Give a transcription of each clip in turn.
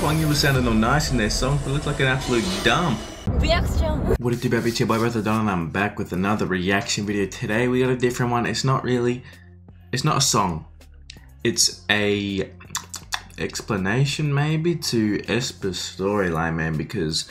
Kwangya was sounding all nice in their song, but looked like an absolute dump. Reaction. What it do, baby? It's your boy Brock the Don, and I'm back with another reaction video. Today we got a different one. It's not really, it's not a song. It's a explanation maybe to aespa's storyline, man, because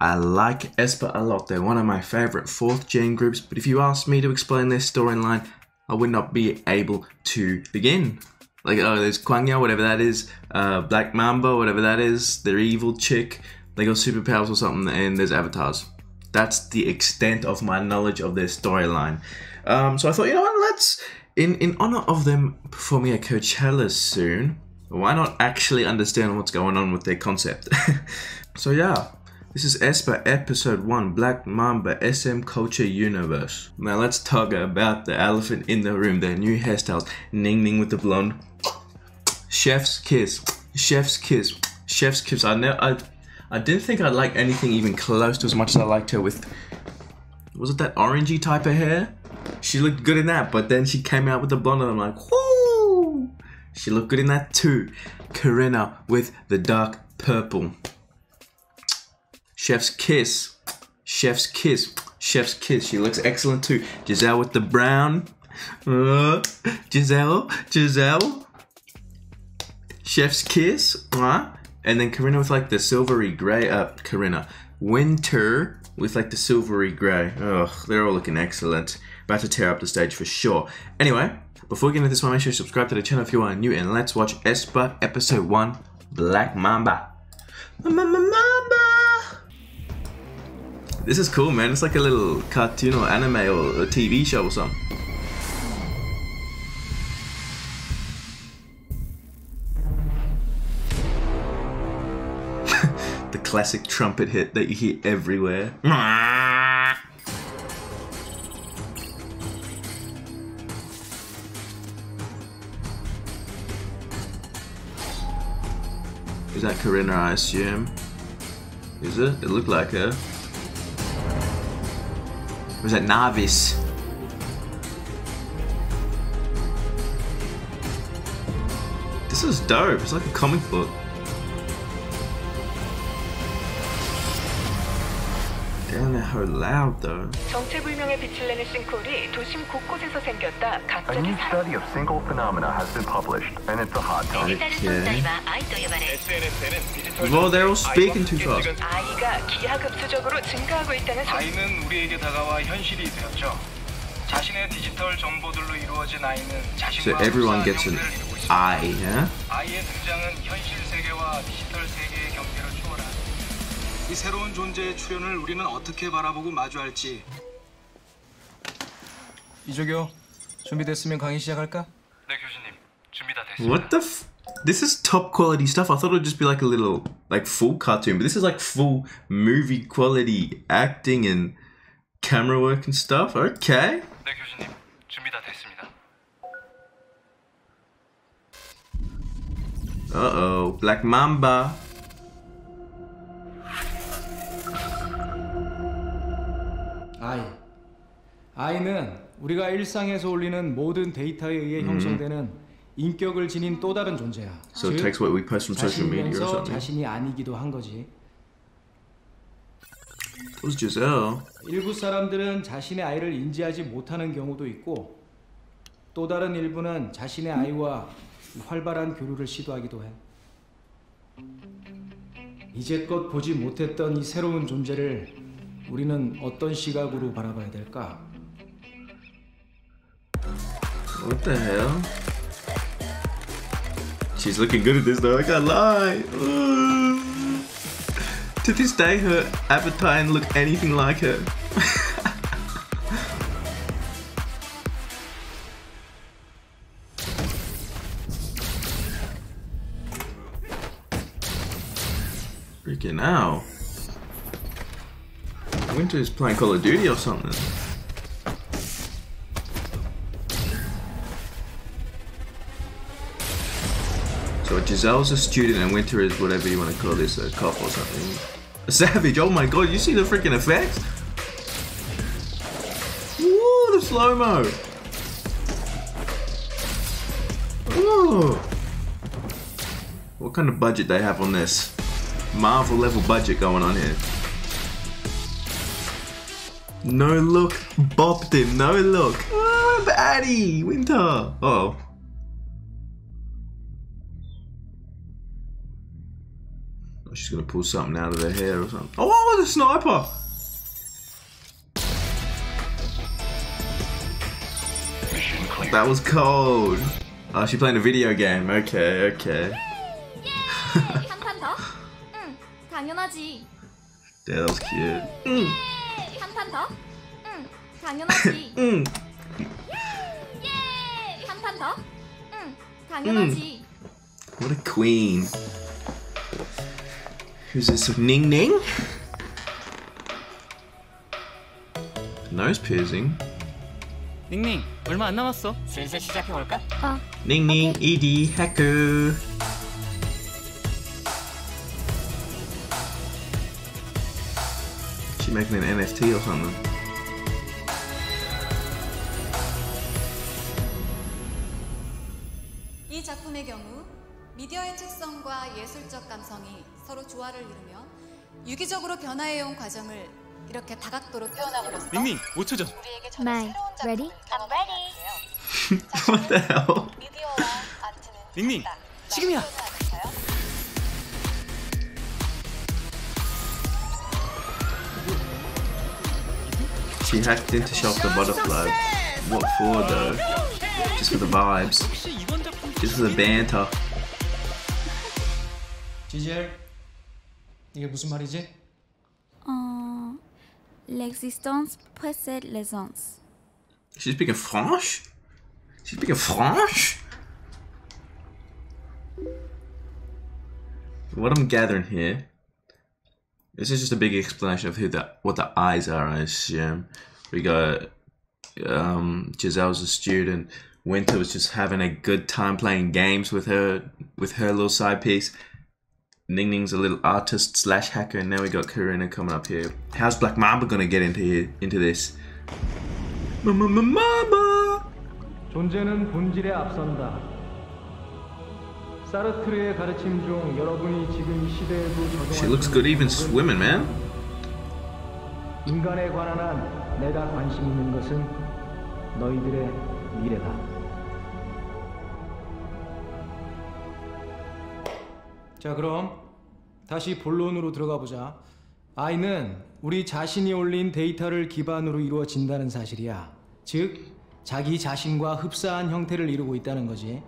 I like aespa a lot. They're one of my favorite fourth gen groups, but if you ask me to explain their storyline, I would not be able to begin. Like, oh, there's Kwangya, whatever that is, uh, Black Mamba, whatever that is, their evil chick, they got superpowers or something, and there's avatars. That's the extent of my knowledge of their storyline. Um, so I thought, you know what, let's, in, in honor of them performing at Coachella soon, why not actually understand what's going on with their concept? so yeah, this is aespa episode 1 Black Mamba SM Culture Universe. Now let's talk about the elephant in the room, their new hairstyles. Ning Ning with the blonde. Chef's kiss. Chef's kiss. Chef's kiss. I know I I didn't think I'd like anything even close to as much as I liked her with was it that orangey type of hair? She looked good in that, but then she came out with the blonde and I'm like, whoo! She looked good in that too. Karina with the dark purple. Chef's kiss. Chef's kiss. Chef's kiss. She looks excellent too. Giselle with the brown. Uh, Giselle. Giselle. Chef's kiss. Uh, and then Karina with like the silvery gray. Uh, Karina. Winter with like the silvery gray. Ugh, they're all looking excellent. About to tear up the stage for sure. Anyway, before we get into this one, make sure you subscribe to the channel if you are new and let's watch aespa episode 1 Black Mamba. Mamba! This is cool, man. It's like a little cartoon or anime or a TV show or something. the classic trumpet hit that you hear everywhere. Is that Karina, I assume? Is it? It looked like her. Was that naevis? This is dope. It's like a comic book. at how loud though. A new study of single phenomena has been published, and it's a hot topic. Okay. Well, they're all speaking too fast. so everyone gets an ae, yeah? 이 새로운 존재의 출현을 우리는 어떻게 바라보고 마주할지 이조교 준비됐으면 강의 시작할까? 네 교수님 준비 다 됐습니다. What the f- This is top quality stuff. I thought it would just be like a little, like full cartoon, but this is like full movie quality acting and camera work and stuff. Okay. 네 교수님 준비 다 됐습니다. Uh oh. Black Mamba. 아이는 우리가 일상에서 올리는 모든 데이터에 의해 형성되는 인격을 지닌 또 다른 존재야. So it takes what we post from social media or something. 자신이 아니기도 한 거지. Who's Giselle? 일부 사람들은 자신의 아이를 인지하지 못하는 경우도 있고 또 다른 일부는 자신의 아이와 활발한 교류를 시도하기도 해. 이제껏 보지 못했던 이 새로운 존재를 우리는 어떤 시각으로 바라봐야 될까? What the hell? She's looking good at this though, I can't lie. Ooh. To this day, her avatar didn't look anything like her. Freaking out. Winter's playing Call of Duty or something. So Giselle's a student and Winter is whatever you want to call this, a cop or something. A savage, oh my god, you see the freaking effects? Woo, the slow-mo! Ooh. What kind of budget they have on this? Marvel level budget going on here. No look, bopped him. No look. Oh, baddie, Winter. Oh. Oh, gonna pull something out of their hair or something. Oh, oh the sniper! That was cold. Oh, she playing a video game. Okay, okay. yeah, that was cute. Mm. mm. mm. What a queen. Who's this? Ning Ning? Nose piercing. 닝닝 얼마 안 남았어. 슬슬 시작해볼까? Ning Ning, ED, hacker. She making an NFT or something. 이 작품의 경우 미디어의 특성과 예술적 감성이 서로 조화를 이루며 유기적으로 변화해온 과정을 이렇게 다각도로 표현함으로써 닝닝 5초 전. 우리에게 전혀 My, 새로운 ready? 작품을 I'm ready. What the hell? 미디어와 아트는 닝닝 같다. 지금이야. 표현하겠어요? She hacked into Shop the Butterfly. What for though? Just for the vibes. 혹시 이번 작품 Just for the banter. 지젤 이게 무슨 말이지? 어, uh, l'existence précède l'essence. She's speaking French? She's speaking French? What I'm gathering here, this is just a big explanation of who the what the aes are. I assume we got um, Giselle's a student. Winter was just having a good time playing games with her with her little side piece. Ning Ning's a little artist slash hacker, and now we got Karina coming up here. How's Black Mamba gonna get into here into this? Mama. 존재는 본질에 앞선다. 사르트르의 가르침 중 여러분이 지금 이 시대에도 적용할 She looks 수 good even 있는 것은 swimming, man. 인간에 관한 한 내가 관심 있는 것은 너희들의 미래다. 자, 그럼 다시 본론으로 들어가 보자. 아이는 우리 자신이 올린 데이터를 기반으로 이루어진다는 사실이야. 즉, 자기 자신과 흡사한 형태를 이루고 있다는 거지.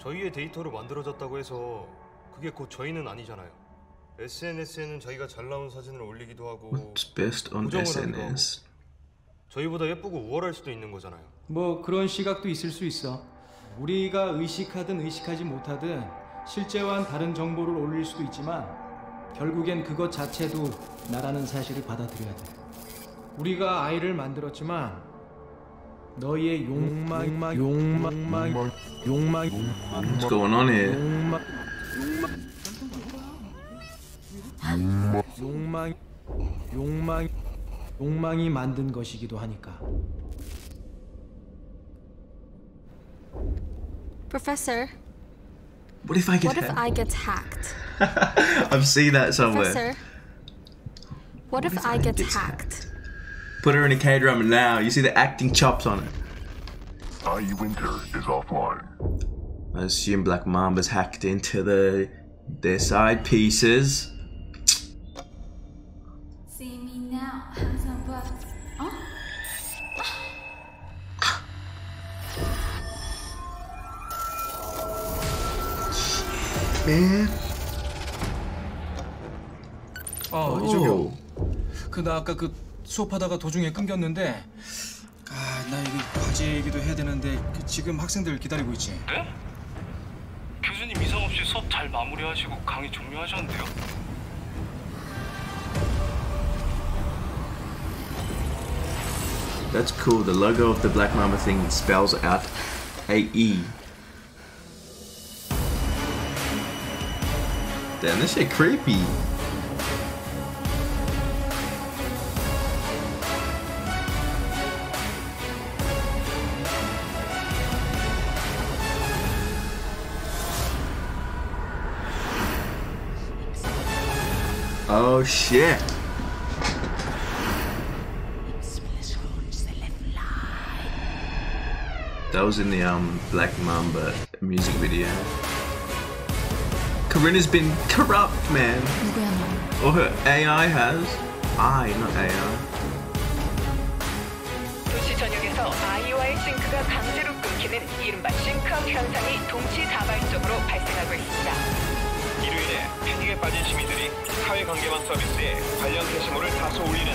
저희의 데이터로 만들어졌다고 해서 그게 곧 저희는 아니잖아요. SNS에는 자기가 잘 나온 사진을 올리기도 하고 What's best on SNS? 저희보다 예쁘고 우월할 수도 있는 거잖아요. 뭐 그런 시각도 있을 수 있어. 우리가 의식하든 의식하지 못하든 실제와는 다른 정보를 올릴 수도 있지만 결국엔 그것 자체도 나라는 사실을 받아들여야 돼. 우리가 아이를 만들었지만 너희의 욕망, 욕망, 욕망, 욕망, What's going on here? 욕망, 욕망, 욕망, 욕망이 만든 것이기도 하니까. Professor, What if I get what if hacked? I get hacked? I've seen that somewhere. Professor, what if I get hacked? Put her in a K drama now. You see the acting chops on it. ae Winter is offline. I assume Black Mamba's hacked into the their side pieces. Man. 어, Oh. 그나 아까 그 수업하다가 도중에 끊겼는데 아 나 이거 과제 얘기도 해야 되는데 그 지금 학생들 기다리고 있지 네? 교수님 이상 없이 수업 잘 마무리하시고 강의 종료하셨는데요? That's cool. The logo of the Black Mamba thing spells out AE. Damn, this shit creepy. Oh shit. That was in the um Black Mamba music video. Corinna's been corrupt, man. 누구야 너? Or her AI has. I, not AI. 도시 전역에서 아이와의 싱크가 강제로 끊기는 이른바 싱크업 현상이 동시다발적으로 발생하고 있습니다. 이로 인해 패닉에 빠진 시민들이 사회관계망 서비스에 관련 게시물을 다소 올리는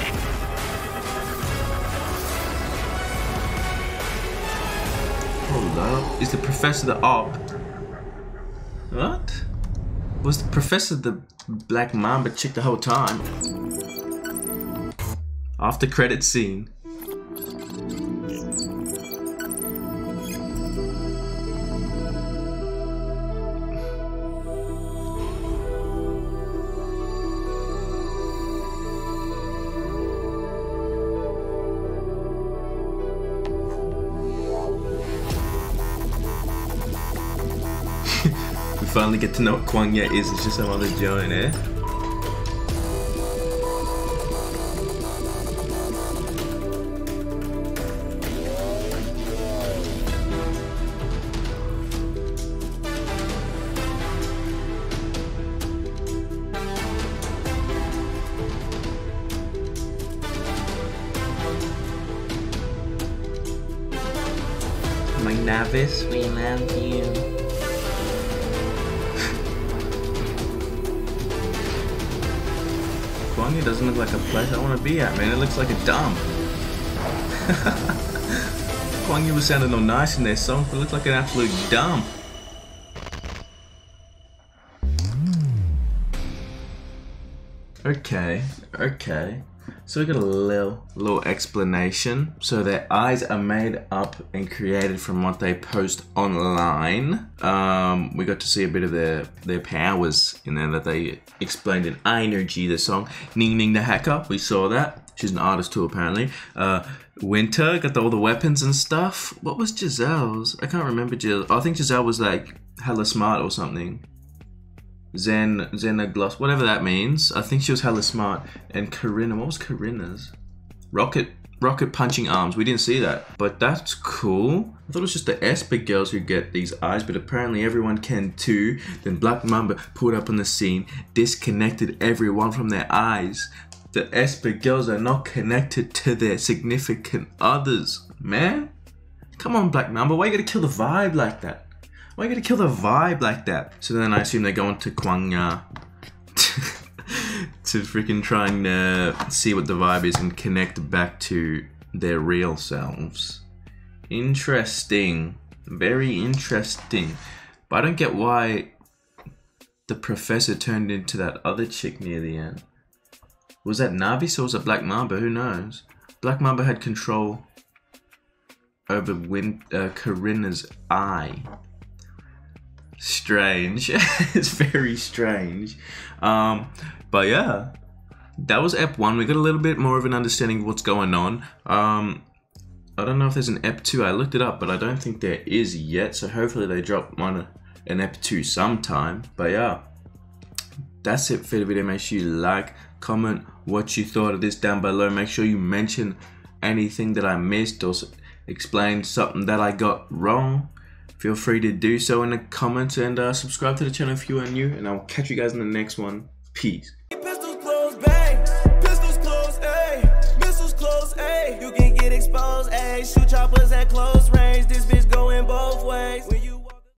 Hold up. Is the professor the op? What? Was the professor the Black Mamba chick the whole time? After credit scene. Finally get to know what Kwangya is. It's just some other joint, eh? My naevis, we love you. Kwangya doesn't look like a place I want to be at, man. It looks like a dump. Kwangya was sounding all nice in their song, but it looks like an absolute dump. Okay, okay. So we got a little little explanation. So their aes are made up and created from what they post online. Um, we got to see a bit of their their powers in there that they explained in Energy, the song. Ning Ning the Hacker, we saw that. She's an artist too, apparently. Uh, Winter got the, all the weapons and stuff. What was Giselle's? I can't remember Giselle. I think Giselle was like hella smart or something. Zen Xenoglossy, whatever that means. I think she was hella smart. And Karina, what was Karina's? Rocket rocket punching arms. We didn't see that, but that's cool. I thought it was just the aespa girls who get these aes, but apparently everyone can too. Then Black Mamba pulled up on the scene, disconnected everyone from their aes. The aespa girls are not connected to their significant others, man. Come on, Black Mamba, why you gotta kill the vibe like that? Why you gotta kill the vibe like that? So then I assume they go into Kwangya to freaking try and uh, see what the vibe is and connect back to their real selves. Interesting. Very interesting. But I don't get why the professor turned into that other chick near the end. Was that naevis or was it Black Mamba? Who knows? Black Mamba had control over Win- uh, Karina's ae strange. it's very strange. Um, but yeah, that was Ep 1. We got a little bit more of an understanding of what's going on. Um, I don't know if there's an Ep 2. I looked it up, but I don't think there is yet. So hopefully they drop one an Ep 2 sometime. But yeah, that's it for the video. Make sure you like, comment what you thought of this down below. Make sure you mention anything that I missed or explain something that I got wrong feel free to do so in the comments and uh, subscribe to the channel if you are new. And I'll catch you guys in the next one. Peace. Shoot choppers at close range. This bitch going both ways.